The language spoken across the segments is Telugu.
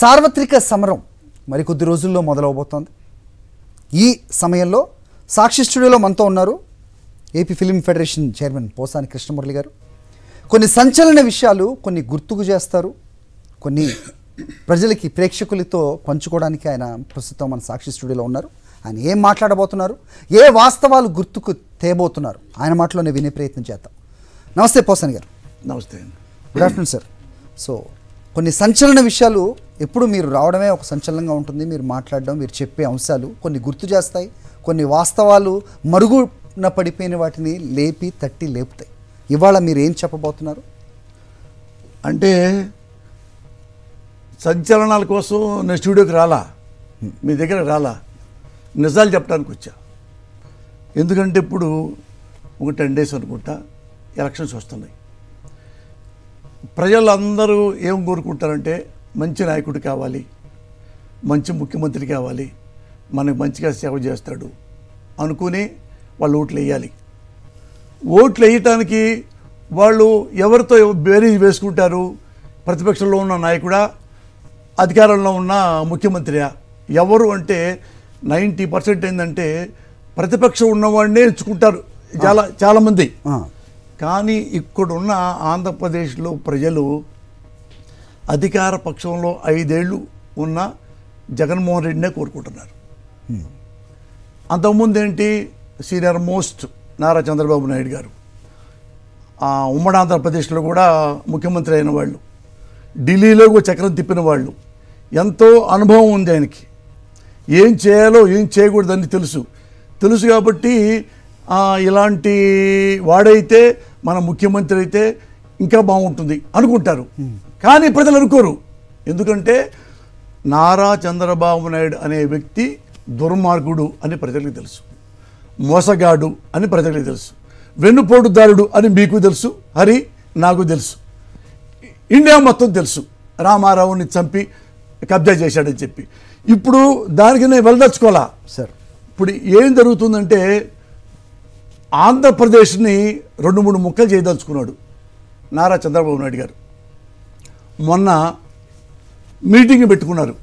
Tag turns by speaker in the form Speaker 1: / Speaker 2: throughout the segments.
Speaker 1: సార్వత్రిక సమరం మరికొద్ది రోజుల్లో మొదలవబోతోంది. ఈ సమయంలో సాక్షి స్టూడియోలో మనతో ఉన్నారు AP film federation chairman Posani Krishnamurali గారు. కొన్ని సంచలన విషయాలు కొన్ని గుర్తుకు చేస్తారు. కొన్ని ప్రజలకి ప్రేక్షకులతో పంచుకోవడానికి ఆయన ప్రస్తుతం మన సాక్షి స్టూడియోలో ఉన్నారు. ఆయన ఏం మాట్లాడబోతున్నారు? ఏ వాస్తవాలు గుర్తుకు తేబోతున్నారు? ఆయన మాటలోనే వినే ప్రయత్నం చేద్దాం. నమస్తే పోసాని గారు.
Speaker 2: నమస్తే
Speaker 1: గుడ్ ఆఫ్టర్నూన్ సార్. సో కొన్ని సంచలన విషయాలు ఎప్పుడు మీరు రావడమే ఒక సంచలనంగా ఉంటుంది. మీరు మాట్లాడడం మీరు చెప్పే అంశాలు కొన్ని గుర్తు చేస్తాయి. కొన్ని వాస్తవాలు మరుగున పడిపోయిన వాటిని లేపి తట్టి లేపుతాయి. ఇవాళ మీరు ఏం చెప్పబోతున్నారు?
Speaker 2: అంటే సంచలనాల కోసం నేను స్టూడియోకి రాలా? మీ దగ్గర రాలా? నిజాలు చెప్పడానికి వచ్చా? ఎందుకంటే ఇప్పుడు ఒక టెన్ డేస్ అనుకుంటా ఎలక్షన్స్ వస్తున్నాయి. ప్రజలందరూ ఏం కోరుకుంటారంటే మంచి నాయకుడు కావాలి మంచి ముఖ్యమంత్రి కావాలి మనకు మంచిగా సేవ చేస్తాడు అనుకుని వాళ్ళు ఓట్లు వేయాలి. ఓట్లు వేయటానికి వాళ్ళు ఎవరితో బేరీజ్ వేసుకుంటారు? ప్రతిపక్షంలో ఉన్న నాయకుడా? అధికారంలో ఉన్న ముఖ్యమంత్రి ఎవరు అంటే నైంటీ పర్సెంట్ ఏంటంటే ప్రతిపక్షం ఉన్నవాడినే ఎంచుకుంటారు. చాలా చాలామంది కానీ ఇక్కడున్న ఆంధ్రప్రదేశ్లో ప్రజలు అధికార పక్షంలో ఐదేళ్ళు ఉన్న జగన్మోహన్ రెడ్డినే కోరుకుంటున్నారు. అంతకుముందు ఏంటి సీనియర్ మోస్ట్ నారా చంద్రబాబు నాయుడు గారు. ఆ ఉమ్మడి ఆంధ్రప్రదేశ్లో కూడా ముఖ్యమంత్రి అయిన వాళ్ళు ఢిల్లీలో కూడా చక్రం తిప్పిన వాళ్ళు ఎంతో అనుభవం ఉంది ఆయనకి. ఏం చేయాలో ఏం చేయకూడదని తెలుసు. తెలుసు కాబట్టి ఇలాంటి వాడైతే మన ముఖ్యమంత్రి అయితే ఇంకా బాగుంటుంది అనుకుంటారు. కానీ ప్రజలు అనుకోరు. ఎందుకంటే నారా చంద్రబాబు నాయుడు అనే వ్యక్తి దుర్మార్గుడు అని ప్రజలకు తెలుసు. మోసగాడు అని ప్రజలకు తెలుసు. వెన్నుపోటుదారుడు అని మీకు తెలుసు. హరి నాకు తెలుసు. ఇండియా మొత్తం తెలుసు. రామారావుని చంపి కబ్జా చేశాడని చెప్పి. ఇప్పుడు దానికి నేను వెళ్ళదలుచుకోవాలా
Speaker 1: సార్.
Speaker 2: ఇప్పుడు ఏం జరుగుతుందంటే ఆంధ్రప్రదేశ్ని రెండు మూడు ముక్కలు చేయదలుచుకున్నాడు నారా చంద్రబాబు నాయుడు గారు. మొన్న మీటింగ్ పెట్టుకున్నారు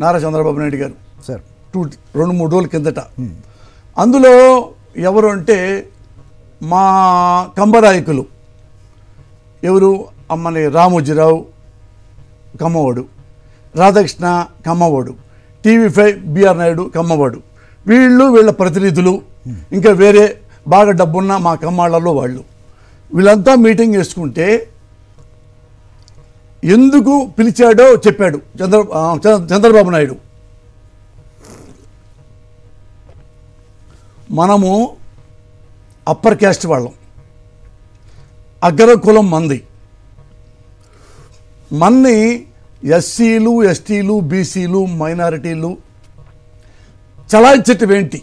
Speaker 2: నారా చంద్రబాబు నాయుడు గారు.
Speaker 1: సార్.
Speaker 2: టూ రెండు మూడు రోజుల కిందట. అందులో ఎవరు అంటే మా కంబరాయకులు. ఎవరు? అమ్మని రామోజీరావు కమ్మవాడు. రాధాకృష్ణ కమ్మవాడు. టీవీ ఫైవ్ బిఆర్ నాయుడు కమ్మవాడు. వీళ్ళు వీళ్ళ ప్రతినిధులు. ఇంకా వేరే బాగా డబ్బున్న మా కమ్మాళ్ళలో వాళ్ళు. వీళ్ళంతా మీటింగ్ వేసుకుంటే ఎందుకు పిలిచాడో చెప్పాడు చంద్ర చంద్రబాబు నాయుడు. మనము అప్పర్ క్యాస్ట్ వాళ్ళం. అగ్ర కులం మంది. మన్ని ఎస్సీలు ఎస్టీలు బీసీలు మైనారిటీలు చలాయించటం ఏంటి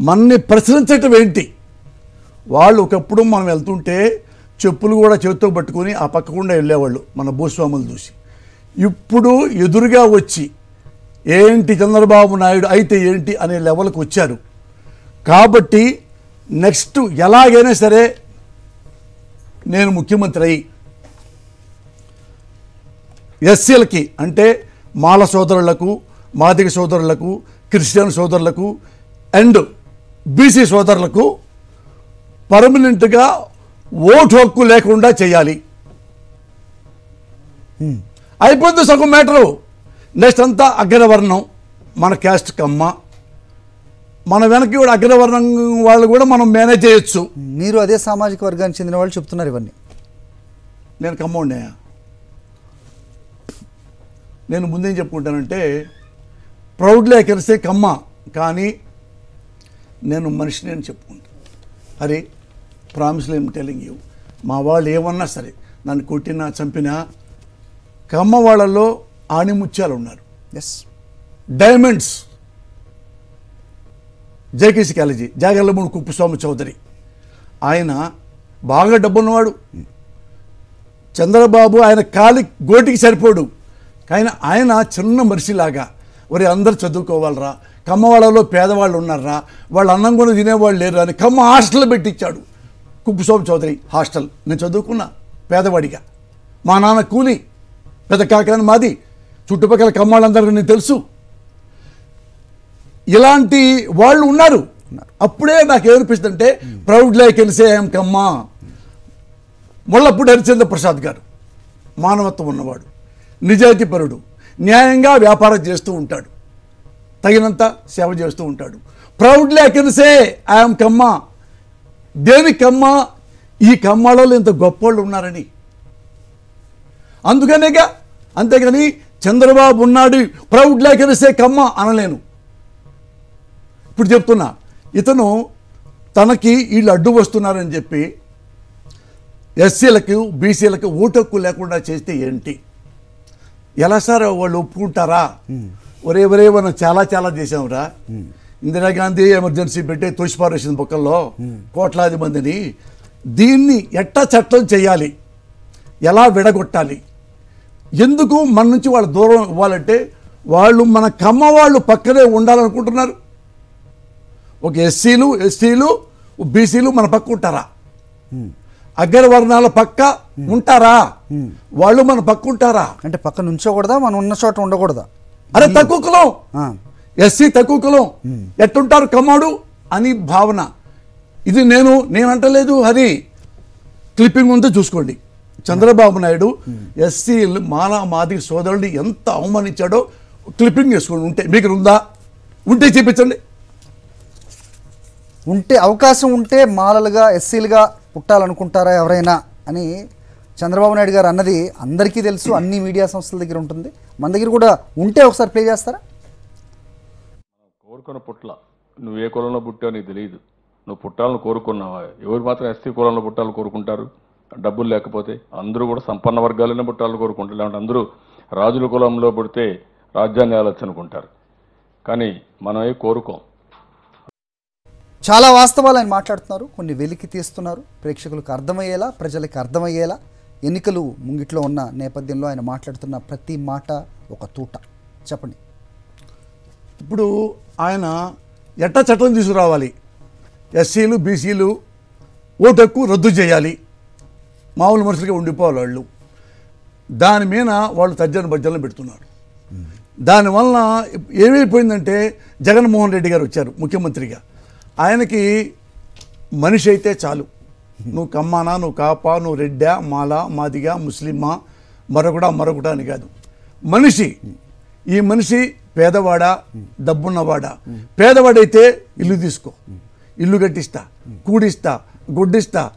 Speaker 2: మనని ప్రశ్నించటం ఏంటి? వాళ్ళు ఒకప్పుడు మనం వెళ్తుంటే చెప్పులు కూడా చేతితో పట్టుకొని ఆ పక్కకుండా వెళ్ళేవాళ్ళు మన భూస్వాములు చూసి. ఇప్పుడు ఎదురుగా వచ్చి ఏంటి చంద్రబాబు నాయుడు అయితే ఏంటి అనే లెవెల్కి వచ్చారు. కాబట్టి నెక్స్ట్ ఎలాగైనా సరే నేను ముఖ్యమంత్రి అయి ఎస్సీలకి అంటే మాల సోదరులకు మాదిగ సోదరులకు క్రిస్టియన్ సోదరులకు అండ్ బీసీ సోదరులకు పర్మనెంట్గా ఓటు హక్కు లేకుండా చేయాలి. అయిపోతుంది సగం మ్యాటరు. నెక్స్ట్ అంతా అగ్రవర్ణం. మన క్యాస్ట్ కమ్మ. మన వెనక్కి కూడా అగ్రవర్ణం వాళ్ళు కూడా మనం మేనేజ్ చేయొచ్చు.
Speaker 1: మీరు అదే సామాజిక వర్గానికి చెందిన వాళ్ళు చెప్తున్నారు ఇవన్నీ.
Speaker 2: నేను కమ్మోడినా. నేను ముందేం చెప్పుకుంటానంటే proudly I can say Kamma. కానీ నేను మనిషిని అని చెప్పుకుంటాను అరే ప్రామిస్లీ ఏం టెలింగ్ యూ మా వాళ్ళు ఏమన్నా సరే నన్ను కొట్టినా చంపినా కమ్మ వాళ్ళలో ఆణిముత్యాలు ఉన్నారు.
Speaker 1: Yes
Speaker 2: diamonds JKC college Jagarlamudi Kuppuswamy Chowdary. ఆయన బాగా డబ్బున్నవాడు. చంద్రబాబు ఆయన కాలి గోటికి సరిపోడు. కానీ ఆయన చిన్న మనిషిలాగా ఒరే అందరు చదువుకోవాలరా కమ్మ వాళ్ళలో పేదవాళ్ళు ఉన్నారా? వాళ్ళు అన్నం కూడా తినేవాళ్ళు లేరు అని కమ్మ హాస్టల్ పెట్టించాడు కుప్పస్వామి చౌదరి హాస్టల్. నేను చదువుకున్నా పేదవాడిగా. మా నాన్న కూలి పెద్ద కాకాని మాది. చుట్టుపక్కల కమ్మాళ్ళందరికీ నేను తెలుసు. ఇలాంటి వాళ్ళు ఉన్నారు. అప్పుడే నాకు ఏమనిపిస్తుందంటే ప్రౌడ్ లైక్ ఎల్సే కమ్మా. ముళ్ళప్పుడు హరిచంద్ర ప్రసాద్ గారు మానవత్వం ఉన్నవాడు నిజాయితీపరుడు న్యాయంగా వ్యాపారం చేస్తూ ఉంటాడు. తగినంత సేవ చేస్తూ ఉంటాడు. Proudly I can say I'm Kamma దేని కమ్మ ఈ కమ్మాలలో ఇంత గొప్పోళ్ళు ఉన్నారని. అందుకనేగా అంతేగాని చంద్రబాబు ఉన్నాడు ప్రౌడ్ ఐ కమ్మ అనలేను. ఇప్పుడు చెప్తున్నా ఇతను తనకి వీళ్ళు అడ్డు వస్తున్నారని చెప్పి ఎస్సీలకు బీసీలకు ఓటు హక్కు లేకుండా చేస్తే ఏంటి? ఎలా సార్ వాళ్ళు ఒప్పుకుంటారా? ఒరే ఒరే మనం చాలా చాలా చేసాంరా ఇందిరాగాంధీ ఎమర్జెన్సీ పెట్టి తోసిపారేసిన బొక్కల్లో కోట్లాది మందిని. దీన్ని ఎట్టా చట్టం చేయాలి? ఎలా విడగొట్టాలి? ఎందుకు మన నుంచి వాళ్ళ దూరం ఇవ్వాలంటే వాళ్ళు మన కమ్మ వాళ్ళు పక్కనే ఉండాలనుకుంటున్నారు. ఒక ఎస్సీలు ఎస్టీలు బీసీలు మన పక్క ఉంటారా? అగ్రవర్ణాల పక్క ఉంటారా? వాళ్ళు మన పక్క ఉంటారా?
Speaker 1: అంటే పక్కన ఉంచకూడదా మనం ఉన్న చోట ఉండకూడదా?
Speaker 2: అరే తక్కువ కులం ఎస్సీ తక్కువ కులం ఎట్టుంటారు కమ్మాడు అని భావన. ఇది నేను నేను అంటలేదు హరి క్లిప్పింగ్ ఉందో చూసుకోండి. చంద్రబాబు నాయుడు ఎస్సీ మాలా మాది సోదరుడిని ఎంత అవమానించాడో క్లిప్పింగ్ వేసుకోండి ఉంటే మీకు ఉందా ఉంటే చూపించండి.
Speaker 1: ఉంటే అవకాశం ఉంటే మాలలుగా ఎస్సీలుగా పుట్టాలనుకుంటారా ఎవరైనా అని చంద్రబాబు నాయుడు గారు అన్నది అందరికీ తెలుసు అన్ని మీడియా సంస్థల దగ్గర ఉంటుంది. మన దగ్గర కూడా ఉంటే ఒకసారి ప్లే చేస్తారా?
Speaker 3: కోరుకున్న పుట్ల. నువ్వు ఏ కులంలో పుట్టావు నీకు తెలియదు నువ్వు పుట్టాలని కోరుకున్నావా? ఎవరు మాత్రం ఎస్టీ కులంలో పుట్టాలని కోరుకుంటారు? డబ్బులు లేకపోతే అందరూ కూడా సంపన్న వర్గాలనే పుట్టాలని కోరుకుంటారు. లేదంటే అందరూ రాజుల కులంలో పుడితే రాజ్యాన్ని ఆలోచన అనుకుంటారు. కానీ మనం ఏ కోరుకోం.
Speaker 1: చాలా వాస్తవాలు ఆయన మాట్లాడుతున్నారు. కొన్ని వెలికి తీస్తున్నారు. ప్రేక్షకులకు అర్థమయ్యేలా ప్రజలకు అర్థమయ్యేలా. ఎన్నికలు ముంగిట్లో ఉన్న నేపథ్యంలో ఆయన మాట్లాడుతున్న ప్రతి మాట ఒక తూట. చెప్పండి.
Speaker 2: ఇప్పుడు ఆయన ఎట్ట చట్టం తీసుకురావాలి? ఎస్సీలు బీసీలు ఓటు హక్కు రద్దు చేయాలి. మామూలు మనుషులుగా ఉండిపోవాలి వాళ్ళు. దాని మీద వాళ్ళు తర్జన భర్జనలు పెడుతున్నారు. దానివల్ల ఏమైపోయిందంటే జగన్మోహన్ రెడ్డి గారు వచ్చారు ముఖ్యమంత్రిగా. ఆయనకి మనిషి అయితే చాలు. నువ్వు కమ్మానా నువ్వు కాపా నువ్వు రెడ్డా మాలా మాదిగా ముస్లిమా మరొకడా మరొకడా అని కాదు. మనిషి ఈ మనిషి పేదవాడా డబ్బున్నవాడా? పేదవాడైతే ఇల్లు తీసుకో. ఇల్లు కట్టిస్తా కూడిస్తా గుడ్డిస్తా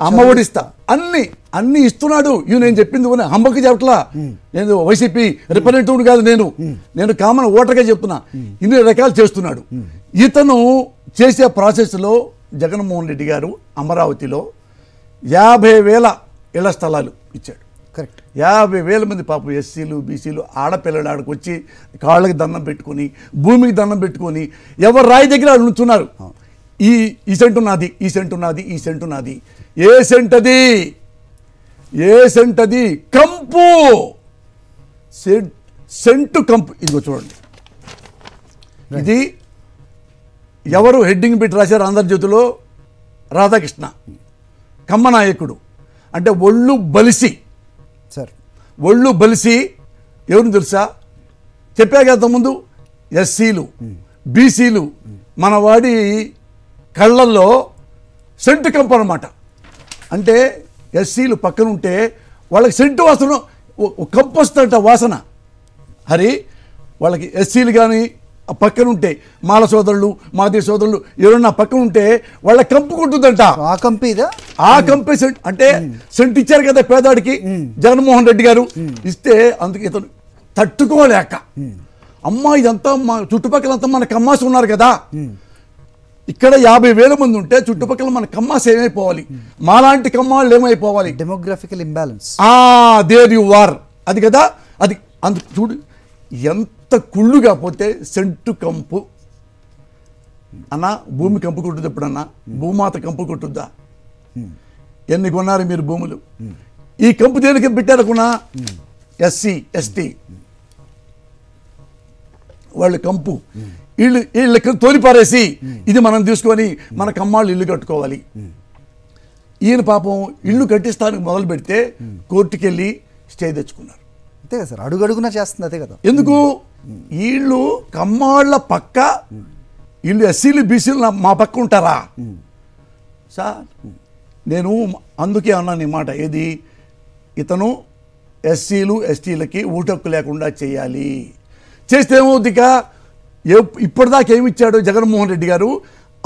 Speaker 2: అమ్మ ఒడిస్తా అన్ని అన్ని ఇస్తున్నాడు. ఇవి నేను చెప్పింది కూడా హంబకి చెప్పట్లా? నేను వైసీపీ రిప్రజెంటేటివ్ కాదు నేను. నేను కామన్ ఓటర్గా చెప్తున్నా. ఇన్ని రకాలు చేస్తున్నాడు. ఇతను చేసే ప్రాసెస్లో జగన్మోహన్ రెడ్డి గారు అమరావతిలో యాభై వేల ఇళ్ళ స్థలాలు ఇచ్చాడు.
Speaker 1: కరెక్ట్.
Speaker 2: యాభై వేల మంది పాపం ఎస్సీలు బీసీలు ఆడపిల్లలు ఆడకు వచ్చి కాళ్ళకి దండం పెట్టుకొని భూమికి దండం పెట్టుకొని ఎవరు రాయి దగ్గర నుంచున్నారు. ఈ ఈ సెంటు నాది ఈ సెంటు నాది ఈ సెంటు నాది. ఏ సెంట్ అది ఏ సెంట్ అది కంపు! సెంట్ సెంటు కంపు. ఇదిగో చూడండి. ఇది ఎవరు హెడ్డింగ్ పెట్టి రాశారు ఆంధ్రజ్యోతిలో? రాధాకృష్ణ. కమ్మనాయకుడు. అంటే ఒళ్ళు బలిసి.
Speaker 1: సార్.
Speaker 2: ఒళ్ళు బలిసి ఎవరిని తెలుసా? చెప్పా కదా ముందు ఎస్సీలు బీసీలు. మన వాడి కళ్ళల్లో సెంటు కంపు అనమాట అంటే ఎస్సీలు పక్కన ఉంటే వాళ్ళకి సెంటు వాసన ఓ- ఓ కంపు వస్తుందంట వాసన. హరి వాళ్ళకి ఎస్సీలు కానీ పక్కన ఉంటే మాల సోదరులు మాది సోదరులు ఎవరన్నా పక్కన ఉంటే వాళ్ళ కంపు కొట్టుద్దంట.
Speaker 1: ఆ కంపెనీ ఇదా?
Speaker 2: ఆ సెంట్ అంటే సెంట్ ఇచ్చారు కదా పేదాడికి జగన్మోహన్ రెడ్డి గారు. ఇస్తే అందుకే ఇతను తట్టుకోలేక. అమ్మా ఇదంతా మా చుట్టుపక్కలంతా మన కమ్మాసి ఉన్నారు కదా. ఇక్కడ యాభై వేల మంది ఉంటే చుట్టుపక్కల మన కమ్మాస్ ఏమైపోవాలి? మాలాంటి కమ్మాళ్ళు ఏమైపోవాలి?
Speaker 1: డెమోగ్రఫికల్ ఇంబ్యాలెన్స్
Speaker 2: ఆ దేర్ యు ఆర్ అది కదా? అది అందు చూడు ఎంత కుళ్ళుగా పోతే సెంటు కంపు. అన్న భూమి కంపు కొట్టుద్ది ఎప్పుడన్నా? భూమాత కంపు కొట్టుద్దా? ఎన్ని కొన్నారు మీరు భూములు? ఈ కంపు దేనికి పెట్టారకున్నా? SC ST. వాళ్ళ కంపు. వీళ్ళు వీళ్ళకి తోలిపారేసి ఇది మనం తీసుకొని మన కమ్మాళ్ళు ఇల్లు కట్టుకోవాలి. ఈయన పాపం ఇల్లు కట్టిస్తానికి మొదలు పెడితే కోర్టుకెళ్ళి స్టే తెచ్చుకున్నారు.
Speaker 1: అంతే కదా సార్ అడుగడుగునా చేస్తుంది అదే కదా.
Speaker 2: ఎందుకు? వీళ్ళు కమ్మాళ్ళ పక్క వీళ్ళు ఎస్సీలు బీసీలు మా పక్క ఉంటారా? సార్ నేను అందుకే అన్నాను ఈ మాట. ఏది? ఇతను ఎస్సీలు ఎస్టీలకి ఊటక్కు లేకుండా చేయాలి. చేస్తే ఏమవుద్దిక ఇప్పటిదాకా ఏమి ఇచ్చాడు జగన్మోహన్ రెడ్డి గారు?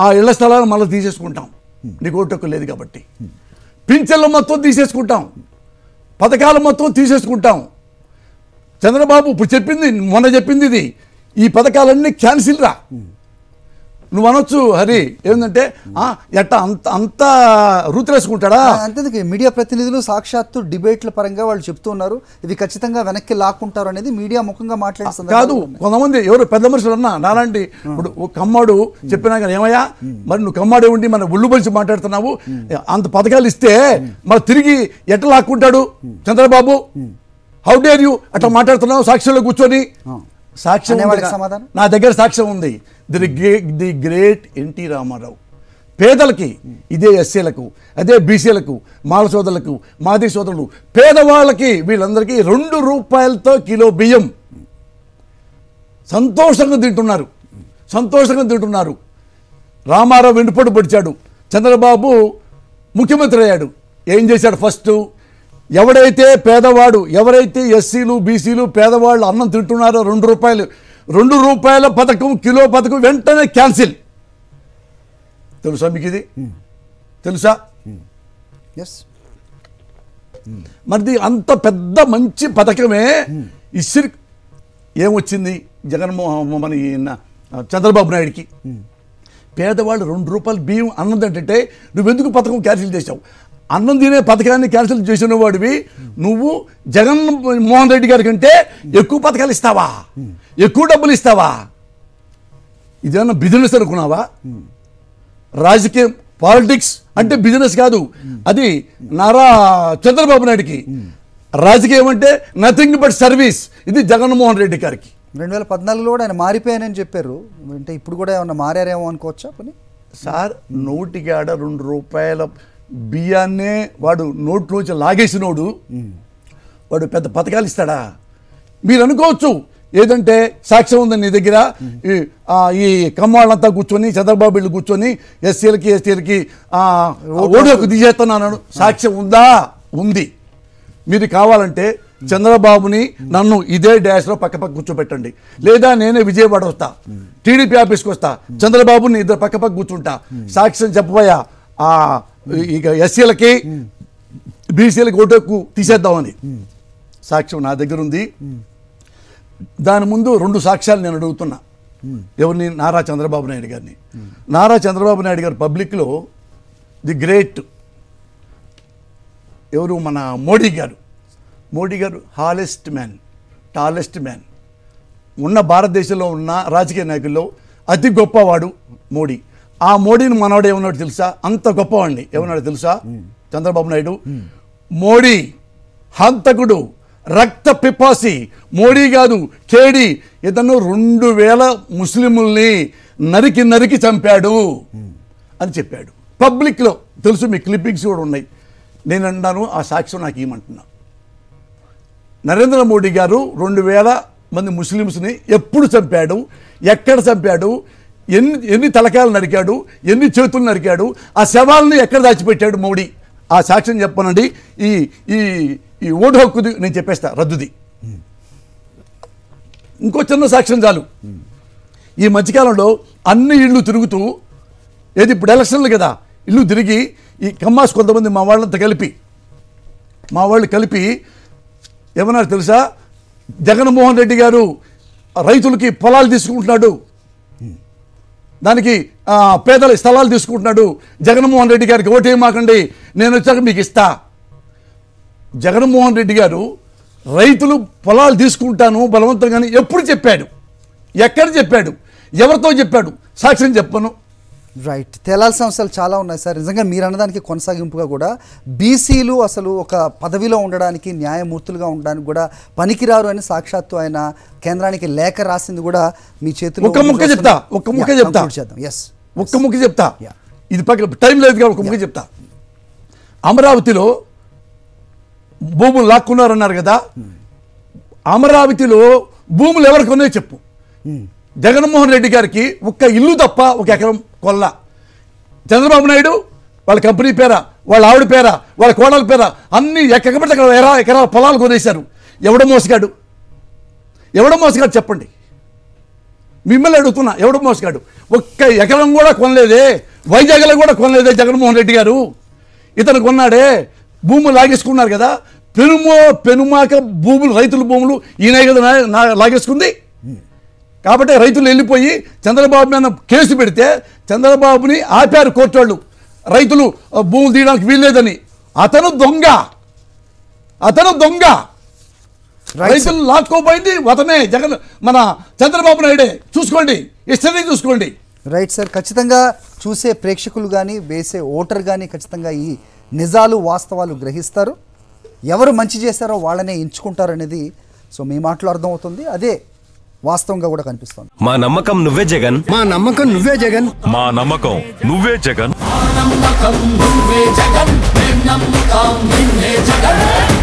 Speaker 2: ఆ ఇళ్ళ స్థలాలు మళ్ళీ తీసేసుకుంటాం. నీకు ఓటక్కు లేదు కాబట్టి. పింఛన్ల మొత్తం తీసేసుకుంటాం. పథకాల మొత్తం తీసేసుకుంటాం. చంద్రబాబు ఇప్పుడు చెప్పింది మొన్న చెప్పింది ఇది. ఈ పథకాలన్నీ క్యాన్సిల్ రా. నువ్వు అనొచ్చు హరి ఏంటంటే ఎట్ట అంత అంత రూతులేసుకుంటాడా
Speaker 1: అంతేందుకు మీడియా ప్రతినిధులు సాక్షాత్తు డిబేట్ల పరంగా వాళ్ళు చెప్తున్నారు ఇవి ఖచ్చితంగా వెనక్కి లాక్కుంటారు అనేది మీడియా ముఖంగా మాట్లాడే సందర్భాలు
Speaker 2: కాదు. కొంతమంది ఎవరు పెద్ద మనుషులు అన్నా నాలాంటి ఇప్పుడు కమ్మాడు చెప్పినా కానీ ఏమయ్యా మరి నువ్వు కమ్మాడే ఉండి మన ఒళ్ళు బలిసి మాట్లాడుతున్నావు? అంత పథకాలు ఇస్తే మరి తిరిగి ఎట్లా లాక్కుంటాడు చంద్రబాబు? హౌ డేర్ యూ అట్లా మాట్లాడుతున్నావు సాక్ష్యంలో కూర్చొని. సాక్ష్యం
Speaker 1: సమాధానం?
Speaker 2: నా దగ్గర సాక్ష్యం ఉంది. The the great NT Rama Rao. పేదలకి ఇదే ఎస్సీలకు అదే బీసీలకు మాల సోదరులకు మాది సోదరులు పేదవాళ్ళకి వీళ్ళందరికీ రెండు రూపాయలతో కిలో బియ్యం. సంతోషంగా తింటున్నారు. సంతోషంగా తింటున్నారు. రామారావు వెండిపోటు పొడిచాడు. చంద్రబాబు ముఖ్యమంత్రి అయ్యాడు. ఏం చేశాడు ఫస్ట్? ఎవడైతే పేదవాడు ఎవరైతే ఎస్సీలు బీసీలు పేదవాళ్ళు అన్నం తింటున్నారో రెండు రూపాయలు రెండు రూపాయల పథకం కిలో పథకం వెంటనే క్యాన్సిల్. తెలుసా మీకు ఇది? తెలుసా?
Speaker 1: ఎస్
Speaker 2: మరిది అంత పెద్ద మంచి పథకమే ఇసిరి ఏమొచ్చింది? జగన్మోహన్ మన ఈయన చంద్రబాబు నాయుడికి. పేదవాళ్ళు రెండు రూపాయలు బియ్యం అన్నం తింటే నువ్వెందుకు పథకం క్యాన్సిల్ చేసావు అన్నం తినే పథకాన్ని క్యాన్సిల్ చేసిన వాడివి నువ్వు జగన్ మోహన్ రెడ్డి గారి కంటే ఎక్కువ పథకాలు ఇస్తావా? ఎక్కువ డబ్బులు ఇస్తావా? ఇదేమన్నా బిజినెస్ అనుకున్నావా? రాజకీయం పాలిటిక్స్ అంటే బిజినెస్ కాదు. అది నారా చంద్రబాబు నాయుడికి. రాజకీయం అంటే నథింగ్ బట్ సర్వీస్ ఇది జగన్మోహన్ రెడ్డి గారికి.
Speaker 1: రెండు వేల పద్నాలుగులో కూడా ఆయన మారిపోయానని చెప్పారు. అంటే ఇప్పుడు కూడా ఏమన్నా మారారేమో అనుకోవచ్చా? పని?
Speaker 2: సార్ నోటికాడ రెండు రూపాయల బియ్యాన్నే వాడు నోట్లోంచి లాగేసినోడు వాడు పెద్ద పథకాలు ఇస్తాడా? మీరు అనుకోవచ్చు ఏదంటే సాక్ష్యం ఉంది నీ దగ్గర ఈ, కమ్మాళ్ళంతా కూర్చొని చంద్రబాబు వీళ్ళు కూర్చొని ఎస్సీలకి ఎస్టీలకి ఓటు తీసేస్తున్నాను సాక్ష్యం ఉందా? ఉంది. మీరు కావాలంటే చంద్రబాబుని నన్ను ఇదే డాష్లో పక్క పక్క కూర్చోబెట్టండి. లేదా నేనే విజయవాడ వస్తా టీడీపీ ఆఫీస్కి వస్తా చంద్రబాబుని ఇద్దరు పక్క పక్క కూర్చుంటా. సాక్ష్యం చెప్పబోయా? ఆ ఇక ఎస్సీలకి బీసీలకి ఓటెక్కు తీసేద్దామని. సాక్ష్యం నా దగ్గర ఉంది. దాని ముందు రెండు సాక్ష్యాలు నేను అడుగుతున్నా. ఎవరిని? నారా చంద్రబాబు నాయుడు గారిని. నారా చంద్రబాబు నాయుడు గారు పబ్లిక్లో ది గ్రేట్ ఎవరు? మన మోడీ గారు. మోడీ గారు హాలెస్ట్ మ్యాన్ టాలెస్ట్ మ్యాన్. ఉన్న భారతదేశంలో ఉన్న రాజకీయ నాయకుల్లో అతి గొప్పవాడు మోడీ. ఆ మోడీని మనవాడు ఏమన్నాడు తెలుసా? అంత గొప్పవాడిని. ఏమన్నాడు తెలుసా? చంద్రబాబు నాయుడు. మోడీ హంతకుడు రక్త పిపాసి. మోడీ కాదు కేడి. ఇతను రెండు వేల ముస్లిముల్ని నరికి నరికి చంపాడు అని చెప్పాడు. పబ్లిక్లో తెలుసు మీ క్లిప్పింగ్స్ కూడా ఉన్నాయి. నేను అన్నాను ఆ సాక్ష్యం నాకు ఏమంటున్నా నరేంద్ర మోడీ గారు రెండు వేల మంది ముస్లిమ్స్ని ఎప్పుడు చంపాడు? ఎక్కడ చంపాడు? ఎన్ని ఎన్ని తలకాయలు నరికాడు ఎన్ని చేతులు నరికాడు ఆ శవాలను ఎక్కడ దాచిపెట్టాడు మోడీ? ఆ సాక్ష్యం చెప్పనండి. ఈ ఈ ఈ ఓటు హక్కుది నేను చెప్పేస్తా రద్దుది. ఇంకో చిన్న సాక్ష్యం చాలు. ఈ మధ్యకాలంలో అన్ని ఇళ్ళు తిరుగుతూ ఏది ఇప్పుడు ఎలక్షన్లు కదా ఇల్లు తిరిగి ఈ కమ్మాస్ కొంతమంది మా వాళ్ళంతా కలిపి మా వాళ్ళు కలిపి ఏమన్నారు తెలుసా? జగన్మోహన్ రెడ్డి గారు రైతులకి పొలాలు తీసుకుంటున్నాడు. దానికి పేదల స్థలాలు తీసుకుంటున్నాడు. జగన్మోహన్ రెడ్డి గారికి ఓటేం మాకండి నేను వచ్చాక మీకు ఇస్తా. జగన్మోహన్ రెడ్డి గారు రైతులు పొలాలు తీసుకుంటాను బలవంతంగాని ఎప్పుడు చెప్పాడు. ఎక్కడ చెప్పాడు? ఎవరితో చెప్పాడు? సాక్ష్యం చెప్పను.
Speaker 1: రైట్ తేలాల్సిన అంశాలు చాలా ఉన్నాయి సార్. నిజంగా మీరు అన్నదానికి కొనసాగింపుగా కూడా బీసీలు అసలు ఒక పదవిలో ఉండడానికి న్యాయమూర్తులుగా ఉండడానికి కూడా పనికిరారు అని సాక్షాత్తు ఆయన కేంద్రానికి లేఖ రాసింది కూడా మీ చేతిలో
Speaker 2: ఒక్క ముక్క చెప్తా, ఒక్క ముక్క చెప్తా.
Speaker 1: చేద్దాం. ఎస్
Speaker 2: ఒక్క ముక్క చెప్తా. ఇది పక్క టైం లేదు కాబట్టి ఒక ముక్క చెప్తా. అమరావతిలో భూములు లాక్కున్నారన్నారు కదా. అమరావతిలో భూములు ఎవరు కొన్నాయో చెప్పు. జగన్మోహన్ రెడ్డి గారికి ఒక్క ఇల్లు తప్ప ఒక ఎకరం కొల్ల. చంద్రబాబు నాయుడు వాళ్ళ కంపెనీ పేర వాళ్ళ ఆవిడ పేర వాళ్ళ కోడల పేర అన్ని ఎక్కకపోతే అక్కడ ఎరా ఎకరాల పొలాలు కొనేశారు. ఎవడో మోసగాడు. ఎవడ మోసగాడు చెప్పండి. మిమ్మల్ని అడుగుతున్నా ఎవడో మోసగాడు. ఒక్క ఎకరం కూడా కొనలేదే వైజాగ్లో కూడా కొనలేదే జగన్మోహన్ రెడ్డి గారు. ఇతను కొన్నాడే భూములు లాగేసుకున్నారు కదా పెనుమో పెనుమాక భూములు రైతుల భూములు ఈయన కదా లాగేసుకుంది. కాబట్టి రైతులు వెళ్ళిపోయి చంద్రబాబు మీద కేసు పెడితే చంద్రబాబుని ఆపారు కోర్టు వాళ్ళు రైతులు భూములు తీయడానికి వీల్లేదని. అతను దొంగ. అతను దొంగ. రైతులు లాక్కోపోయింది అతనే. జగన్ మన చంద్రబాబు నాయుడే. చూసుకోండి. హిస్టరీ చూసుకోండి.
Speaker 1: రైట్ సార్ ఖచ్చితంగా చూసే ప్రేక్షకులు కానీ వేసే ఓటర్ కానీ ఖచ్చితంగా ఈ నిజాలు వాస్తవాలు గ్రహిస్తారు. ఎవరు మంచి చేశారో వాళ్ళనే ఎంచుకుంటారు అనేది సో మీ మాటలో అర్థమవుతుంది. అదే వాస్తవంగా కూడా కనిపిస్తుంది.
Speaker 4: మా నమ్మకం నువ్వే జగన్.
Speaker 5: మా నమ్మకం నువ్వే జగన్.
Speaker 6: మా నమ్మకం నువ్వే జగన్.
Speaker 7: మా నమ్మకం నువ్వే జగన్.